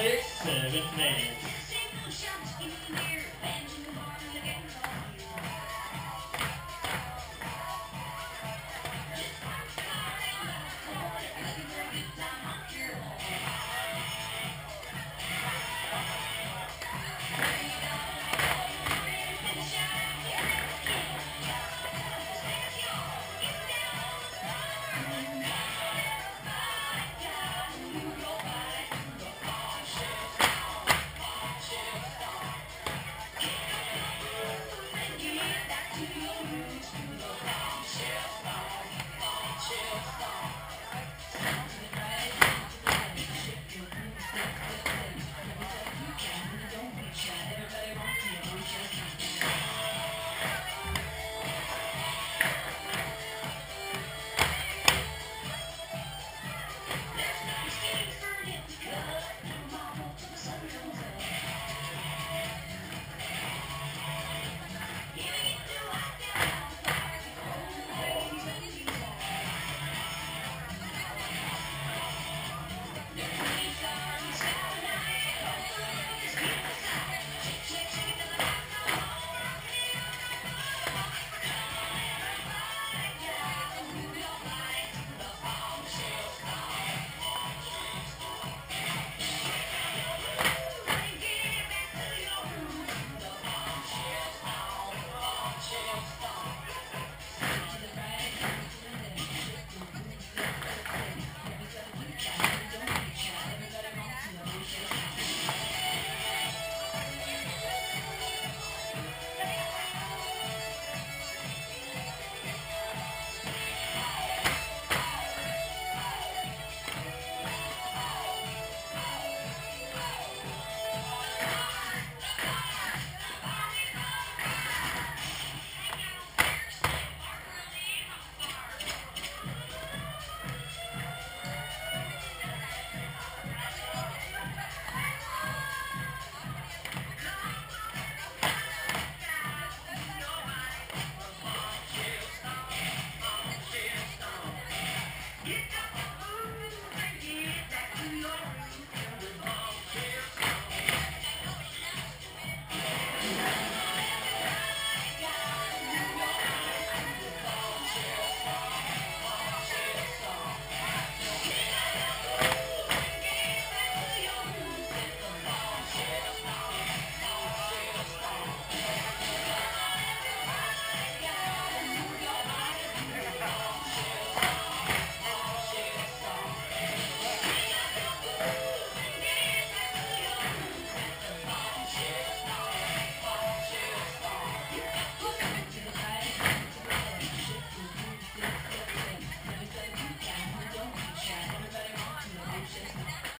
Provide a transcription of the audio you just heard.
takes an advantage.